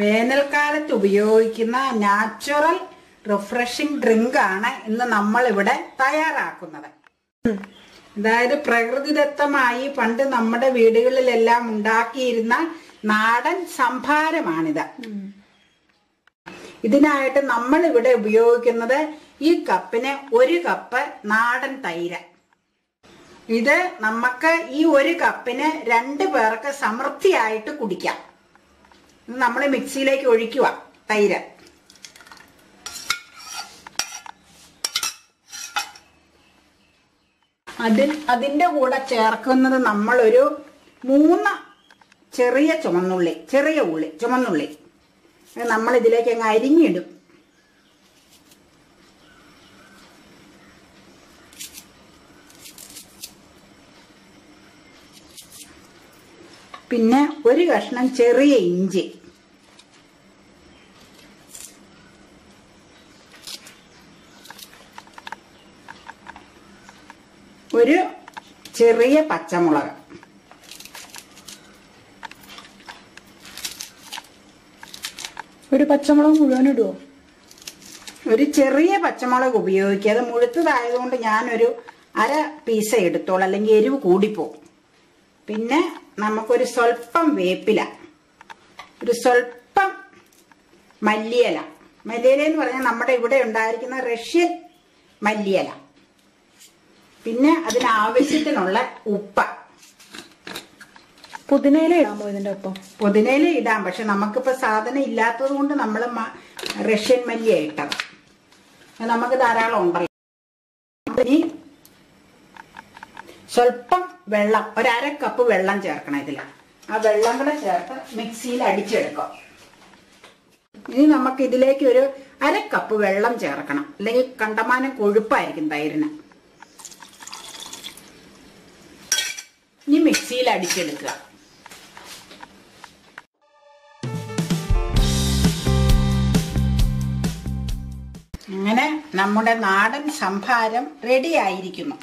വേനൽക്കാലത്ത് ഉപയോഗിക്കുന്ന natural refreshing drink ആണ് ഇന്ന് നമ്മൾ ഇവിടെ തയ്യാറാക്കുന്നത്. അതായത് പ്രകൃതിദത്തമായി പണ്ട് നമ്മുടെ വീടുകളിലെല്ലാം ഉണ്ടാക്കിയിരുന്ന നാടൻ സംഭാരമാണിത് ഇതിനായിട്ട് നമ്മൾ ഇവിടെ ഉപയോഗിക്കുന്നത് ഈ കപ്പിന് ഒരു കപ്പ് നാടൻ തൈര്. ഇത് നമുക്ക് ഈ ഒരു കപ്പിന് രണ്ട് പേർക്ക് സമൃദ്ധിയായിട്ട് കുടിക്കാം. നമ്മൾ മിക്സിയിലേക്ക് ഒഴിക്കുക. തൈര്. അതിൽ അതിന്റെ കൂടെ ചേർക്കുന്നത് നമ്മളൊരു മൂന്ന് ചെറിയ ചുമന്നുള്ളി ചെറിയ ഉള്ളി ചുമന്നുള്ളി. നമ്മൾ ഇതിലേക്ക് അങ്ങ് അരിഞ്ഞിടും. പിന്നെ ഒരു കഷ്ണം ചെറിയ ഇഞ്ചി. ഒരു ചെറിയ പച്ചമുളക്. ഒരു പച്ചമുളക് മുഴുവൻ ഇടുവോ? ഒരു ചെറിയ പച്ചമുളക് ഉപയോഗിക്കുക. അത് മുഴുത്തതായതുകൊണ്ട് ഞാനൊരു അര പീസ എടുത്തോളൂ. അല്ലെങ്കിൽ എരിവ് കൂടിപ്പോവും. പിന്നെ നമുക്കൊരു സ്വല്പം വേപ്പില. ഒരു സ്വല്പം മല്ലിയില. മല്ലിയില എന്ന് പറഞ്ഞാൽ നമ്മുടെ ഇവിടെ ഉണ്ടായിരിക്കുന്ന റഷ്യൻ മല്ലിയില. പിന്നെ അതിനാവശ്യത്തിനുള്ള ഉപ്പ്. പുതിനയില ഇടാമോ ഇതിന്റെ ഒപ്പം? പുതിനയില ഇടാം. പക്ഷെ നമുക്കിപ്പോ സാധനം ഇല്ലാത്തത് കൊണ്ട് നമ്മൾ റഷ്യൻ മല്ലിയ ഇട്ടത്. നമുക്ക് ധാരാളം ഉണ്ടല്ലോ. ഇനി സ്വല്പം വെള്ളം ഒരു അര കപ്പ് വെള്ളം ചേർക്കണം ഇതിൽ ആ വെള്ളം കൂടെ ചേർത്ത് മിക്സിയിൽ അടിച്ചെടുക്കാം ഇനി നമുക്ക് ഇതിലേക്ക് ഒരു അര കപ്പ് വെള്ളം ചേർക്കണം. അല്ലെങ്കിൽ കണ്ടമാനം കൊഴുപ്പായിരിക്കും തൈരിന്. ഇനി മിക്സിയിൽ അടിച്ചെടുക്കുക. അങ്ങനെ നമ്മുടെ നാടൻ സംഭാരം റെഡി ആയിരിക്കുന്നു.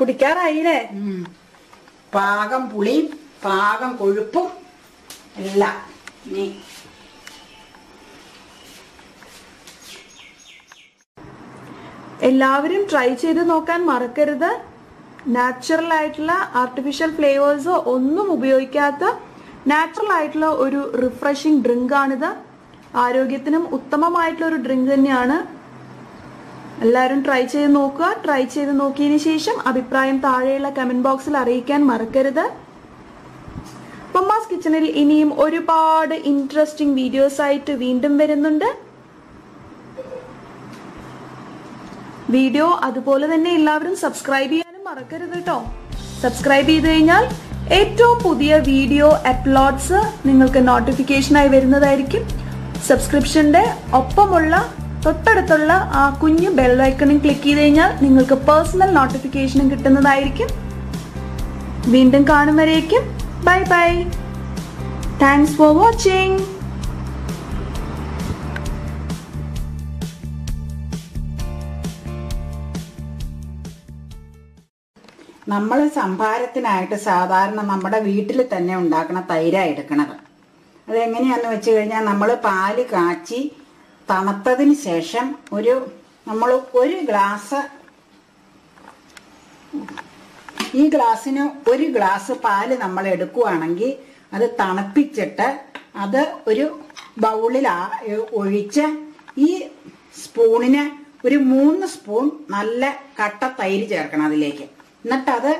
കുടിക്കാറായില്ലേ. പാകം പുളിയും പാകം കൊഴുപ്പും എല്ലാം. എല്ലാവരും ട്രൈ ചെയ്ത് നോക്കാൻ മറക്കരുത്. നാച്ചുറൽ ആയിട്ടുള്ള ആർട്ടിഫിഷ്യൽ ഫ്ലേവേഴ്സോ ഒന്നും ഉപയോഗിക്കാത്ത നാച്ചുറൽ ആയിട്ടുള്ള ഒരു റിഫ്രഷിംഗ് ഡ്രിങ്ക് ആണിത്. ആരോഗ്യത്തിനും ഉത്തമമായിട്ടുള്ള ഒരു ഡ്രിങ്ക് തന്നെയാണ് എല്ലാവരും ട്രൈ ചെയ്ത് നോക്കുക. ട്രൈ ചെയ്ത് നോക്കിയതിന് ശേഷം അഭിപ്രായം താഴെയുള്ള കമന്റ് ബോക്സിൽ അറിയിക്കാൻ മറക്കരുത്. പമ്മാസ് കിച്ചണിൽ ഇനിയും ഒരുപാട് ഇൻട്രസ്റ്റിംഗ് വീഡിയോസ് ആയിട്ട് വീണ്ടും വരുന്നുണ്ട്. വീഡിയോ അതുപോലെ തന്നെ എല്ലാവരും സബ്സ്ക്രൈബ് ചെയ്യാനും മറക്കരുത് കേട്ടോ സബ്സ്ക്രൈബ് ചെയ്ത് കഴിഞ്ഞാൽ ഏറ്റവും പുതിയ വീഡിയോ അപ്ലോഡ്സ് നിങ്ങൾക്ക് നോട്ടിഫിക്കേഷനായി വരുന്നതായിരിക്കും. സബ്സ്ക്രിപ്ഷന്റെ ഒപ്പമുള്ള തൊട്ടടുത്തുള്ള ആ കുഞ്ഞു ബെൽ ഐക്കണും ക്ലിക്ക് ചെയ്ത് കഴിഞ്ഞാൽ നിങ്ങൾക്ക് പേഴ്സണൽ നോട്ടിഫിക്കേഷനും കിട്ടുന്നതായിരിക്കും. വീണ്ടും കാണും വരേക്കും bye bye thanks for watching നമ്മൾ സംഭാരത്തിനായിട്ട് സാധാരണ നമ്മുടെ വീട്ടിൽ തന്നെ ഉണ്ടാക്കുന്ന നമ്മൾ തണുത്തതിന് ശേഷം ഒരു നമ്മൾ ഒരു ഗ്ലാസ് ഈ ഗ്ലാസ്സിന് ഒരു ഗ്ലാസ് പാൽ നമ്മൾ എടുക്കുകയാണെങ്കിൽ അത് തണുപ്പിച്ചിട്ട് അത് ഒരു ബൗളിൽ ഒഴിച്ച് ഈ സ്പൂണിന് ഒരു മൂന്ന് സ്പൂൺ നല്ല കട്ട തൈര് ചേർക്കണം അതിലേക്ക്. എന്നിട്ട് അത്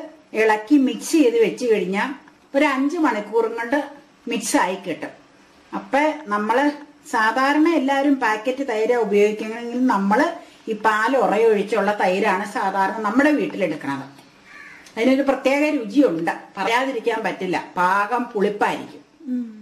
ഇളക്കി മിക്സ് ചെയ്ത് വെച്ച് കഴിഞ്ഞാൽ ഒരു അഞ്ച് മണിക്കൂറും കൊണ്ട് മിക്സ് ആയി കിട്ടും. അപ്പം നമ്മൾ സാധാരണ എല്ലാവരും പാക്കറ്റ് തൈര ഉപയോഗിക്കുന്നെങ്കിൽ നമ്മൾ ഈ പാൽ ഉറയൊഴിച്ചുള്ള തൈരാണ് സാധാരണ നമ്മുടെ വീട്ടിലെടുക്കുന്നത്. അതിനൊരു പ്രത്യേക രുചിയുണ്ട്. പറയാതിരിക്കാൻ പറ്റില്ല. പാകം പുളിപ്പായിരിക്കും.